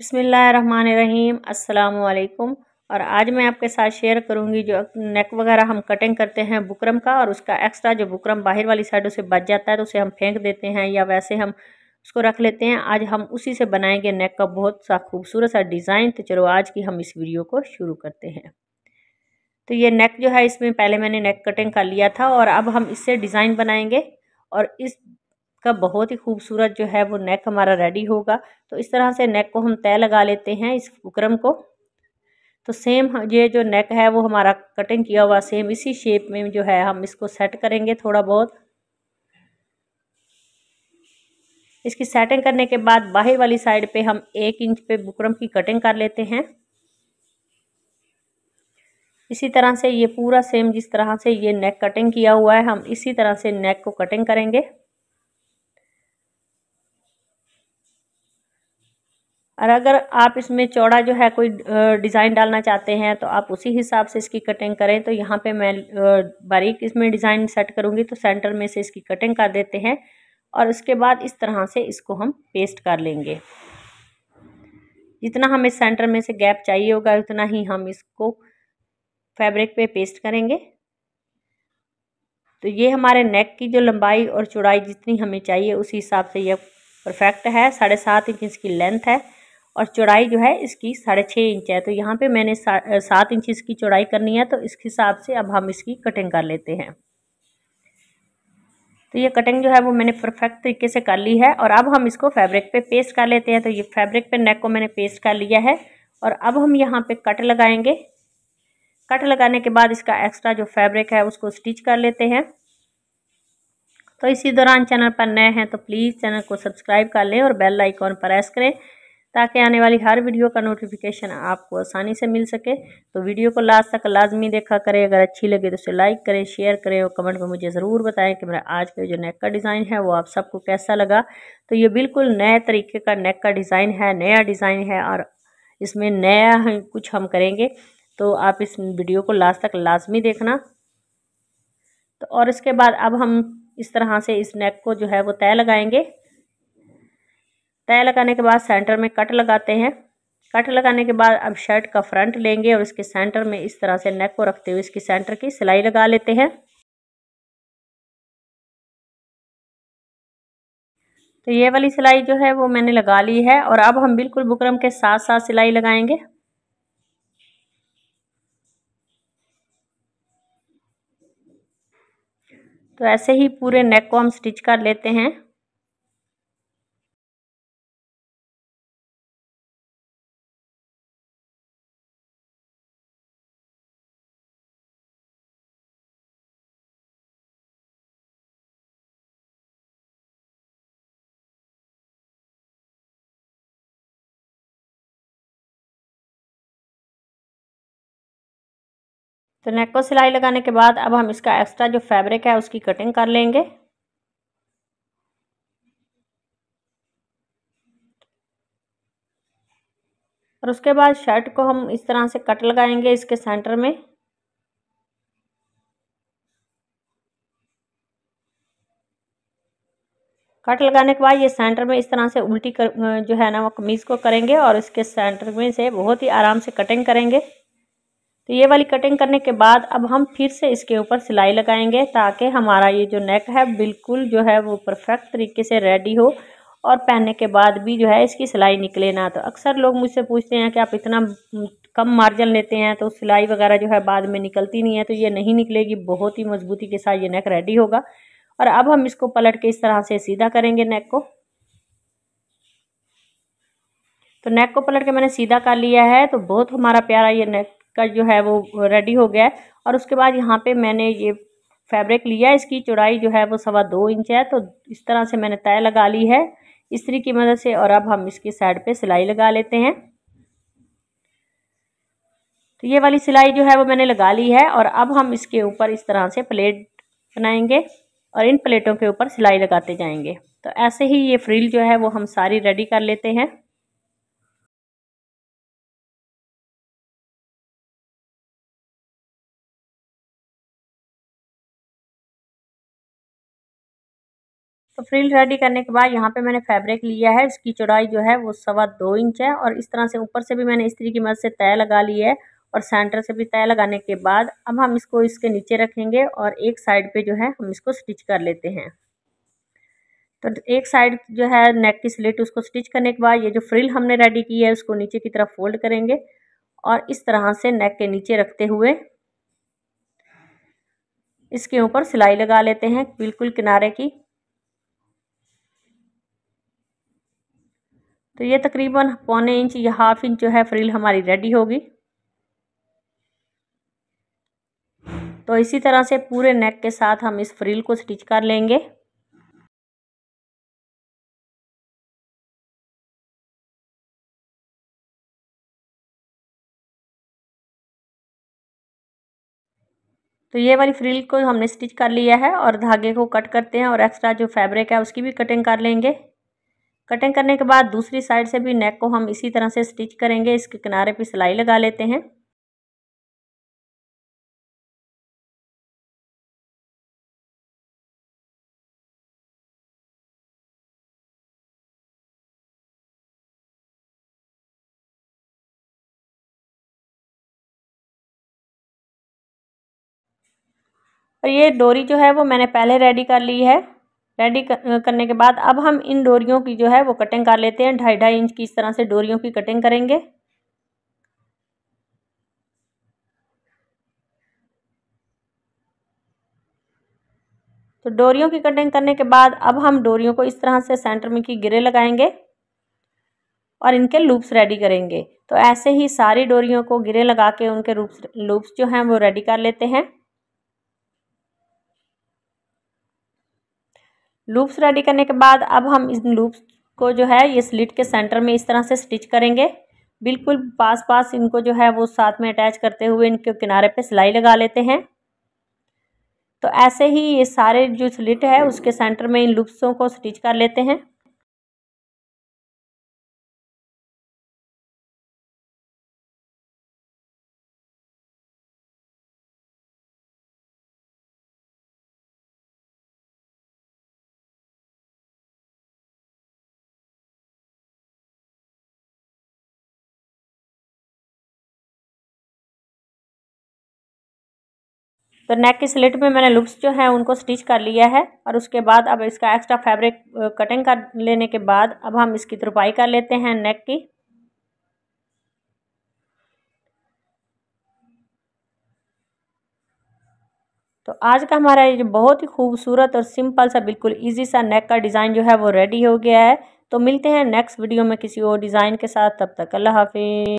बिसमीम अस्सलाम और आज मैं आपके साथ शेयर करूँगी जो नेक वगैरह हम कटिंग करते हैं बुकरम का, और उसका एक्स्ट्रा जो बुकरम बाहर वाली साइड से बच जाता है तो उसे हम फेंक देते हैं या वैसे हम उसको रख लेते हैं। आज हम उसी से बनाएँगे नेक का बहुत सा खूबसूरत सा डिज़ाइन। तो चलो आज की हम इस वीडियो को शुरू करते हैं। तो ये नेक जो है, इसमें पहले मैंने नेक कटिंग कर लिया था, और अब हम इससे डिज़ाइन बनाएँगे। और इस का बहुत ही खूबसूरत जो है वो नेक हमारा रेडी होगा। तो इस तरह से नेक को हम तय लगा लेते हैं इस बुकरम को। तो सेम ये जो नेक है वो हमारा कटिंग किया हुआ सेम इसी शेप में जो है हम इसको सेट करेंगे थोड़ा बहुत। इसकी सेटिंग करने के बाद बाहर वाली साइड पे हम एक इंच पे बुकरम की कटिंग कर लेते हैं। इसी तरह से ये पूरा सेम जिस तरह से ये नेक कटिंग किया हुआ है, हम इसी तरह से नेक को कटिंग करेंगे। और अगर आप इसमें चौड़ा जो है कोई डिज़ाइन डालना चाहते हैं तो आप उसी हिसाब से इसकी कटिंग करें। तो यहाँ पे मैं बारीक इसमें डिज़ाइन सेट करूँगी तो सेंटर में से इसकी कटिंग कर देते हैं और उसके बाद इस तरह से इसको हम पेस्ट कर लेंगे। जितना हमें सेंटर में से गैप चाहिए होगा, उतना ही हम इसको फैब्रिक पे पेस्ट करेंगे। तो ये हमारे नेक की जो लंबाई और चौड़ाई जितनी हमें चाहिए, उसी हिसाब से यह परफेक्ट है। साढ़े सात इंच इसकी लेंथ है। और चौड़ाई जो है इसकी साढ़े छः इंच है। तो यहाँ पे मैंने सा, सात इंच इसकी चौड़ाई करनी है तो इस हिसाब से अब हम इसकी कटिंग कर लेते हैं। तो ये कटिंग जो है वो मैंने परफेक्ट तरीके से कर ली है और अब हम इसको फैब्रिक पे पेस्ट कर लेते हैं। तो ये फैब्रिक पे नेक को मैंने पेस्ट कर लिया है और अब हम यहाँ पे कट लगाएँगे। कट लगाने के बाद इसका एक्स्ट्रा जो फैब्रिक है उसको स्टिच कर लेते हैं। तो इसी दौरान चैनल पर नए हैं तो प्लीज़ चैनल को सब्सक्राइब कर लें और बेल आइकॉन प्रेस करें। ताकि आने वाली हर वीडियो का नोटिफिकेशन आपको आसानी से मिल सके। तो वीडियो को लास्ट तक लाजमी देखा करें। अगर अच्छी लगे तो उसे लाइक करें शेयर करें और कमेंट में मुझे ज़रूर बताएँ कि मेरा आज का जो नेक का डिज़ाइन है, वो आप सबको कैसा लगा। तो ये बिल्कुल नए तरीके का नेक का डिज़ाइन है, नया डिज़ाइन है और इसमें नया कुछ हम करेंगे। तो आप इस वीडियो को लास्ट तक लाजमी देखना। तो और इसके बाद अब हम इस तरह से इस नेक को जो है वो तय लगाएँगे। तय लगाने के बाद सेंटर में कट लगाते हैं। कट लगाने के बाद अब शर्ट का फ्रंट लेंगे और इसके सेंटर में इस तरह से नेक को रखते हुए इसकी सेंटर की सिलाई लगा लेते हैं। तो ये वाली सिलाई जो है वो मैंने लगा ली है और अब हम बिल्कुल बुकरम के साथ साथ सिलाई लगाएँगे। तो ऐसे ही पूरे नेक को हम स्टिच कर लेते हैं। तो नेक को सिलाई लगाने के बाद अब हम इसका एक्स्ट्रा जो फैब्रिक है, उसकी कटिंग कर लेंगे। और उसके बाद शर्ट को हम इस तरह से कट लगाएँगे इसके सेंटर में। कट लगाने के बाद ये सेंटर में इस तरह से उल्टी कर, जो है ना, वो कमीज़ को करेंगे और इसके सेंटर में से बहुत ही आराम से कटिंग करेंगे। तो ये वाली कटिंग करने के बाद अब हम फिर से इसके ऊपर सिलाई लगाएँगे ताकि हमारा ये जो नेक है बिल्कुल जो है वो परफेक्ट तरीके से रेडी हो और पहनने के बाद भी जो है इसकी सिलाई निकले ना। तो अक्सर लोग मुझसे पूछते हैं कि आप इतना कम मार्जिन लेते हैं तो सिलाई वगैरह जो है बाद में निकलती नहीं है तो ये नहीं निकलेगी। बहुत ही मजबूती के साथ ये नेक रेडी होगा। और अब हम इसको पलट के इस तरह से सीधा करेंगे नेक को। तो नेक को पलट के मैंने सीधा कर लिया है तो बहुत हमारा प्यारा ये नेक का जो है वो रेडी हो गया है। और उसके बाद यहाँ पे मैंने ये फैब्रिक लिया इसकी चौड़ाई जो है वो सवा दो इंच है तो इस तरह से मैंने तय लगा ली है। इस्त्री की मदद से और अब हम इसकी साइड पे सिलाई लगा लेते हैं। तो ये वाली सिलाई जो है वो मैंने लगा ली है और अब हम इसके ऊपर इस तरह से प्लेट बनाएँगे और इन प्लेटों के ऊपर सिलाई लगाते जाएँगे। तो ऐसे ही ये फ्रिल जो है वो हम सारी रेडी कर लेते हैं। तो फ्रिल रेडी करने के बाद यहाँ पे मैंने फैब्रिक लिया है। इसकी चौड़ाई जो है वो सवा दो इंच है और इस तरह से ऊपर से भी मैंने इस्त्री की मदद से तय लगा ली है और सेंटर से भी तय लगाने के बाद अब हम इसको इसके नीचे रखेंगे और एक साइड पे जो है हम इसको स्टिच कर लेते हैं। तो एक साइड जो है नेक की स्लिट उसको स्टिच करने के बाद ये जो फ्रिल हमने रेडी की है उसको नीचे की तरफ़ फोल्ड करेंगे और इस तरह से नेक के नीचे रखते हुए इसके ऊपर सिलाई लगा लेते हैं बिल्कुल किनारे की। तो ये तकरीबन पौने इंच या हाफ़ इंच जो है फ्रिल हमारी रेडी होगी। तो इसी तरह से पूरे नेक के साथ हम इस फ्रिल को स्टिच कर लेंगे। तो ये वाली फ्रिल को हमने स्टिच कर लिया है और धागे को कट करते हैं और एक्स्ट्रा जो फैब्रिक है उसकी भी कटिंग कर लेंगे। कटिंग करने के बाद दूसरी साइड से भी नेक को हम इसी तरह से स्टिच करेंगे। इसके किनारे पे सिलाई लगा लेते हैं। और ये डोरी जो है वो मैंने पहले रेडी कर ली है। रेडी करने के बाद अब हम इन डोरियों की जो है वो कटिंग कर लेते हैं। ढाई ढाई इंच की इस तरह से डोरियों की कटिंग करेंगे। तो डोरियों की कटिंग करने के बाद अब हम डोरियों को इस तरह से सेंटर में की गिरे लगाएँगे और इनके लूप्स रेडी करेंगे। तो ऐसे ही सारी डोरियों को गिरे लगा के उनके लूप्स जो हैं वो रेडी कर लेते हैं। लूप्स रेडी करने के बाद अब हम इस लूप्स को जो है ये स्लिट के सेंटर में इस तरह से स्टिच करेंगे। बिल्कुल पास पास इनको जो है वो साथ में अटैच करते हुए इनके किनारे पे सिलाई लगा लेते हैं। तो ऐसे ही ये सारे जो स्लिट है उसके सेंटर में इन लूप्सों को स्टिच कर लेते हैं। तो नेक की स्लिट में मैंने लुप्स जो है उनको स्टिच कर लिया है और उसके बाद अब इसका एक्स्ट्रा फैब्रिक कटिंग कर लेने के बाद अब हम इसकी तुरपाई कर लेते हैं नेक की। तो आज का हमारा ये बहुत ही खूबसूरत और सिंपल सा, बिल्कुल इजी सा नेक का डिज़ाइन जो है वो रेडी हो गया है। तो मिलते हैं नेक्स्ट वीडियो में किसी और डिज़ाइन के साथ। तब तक अल्लाह हाफिज़।